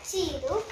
divertido.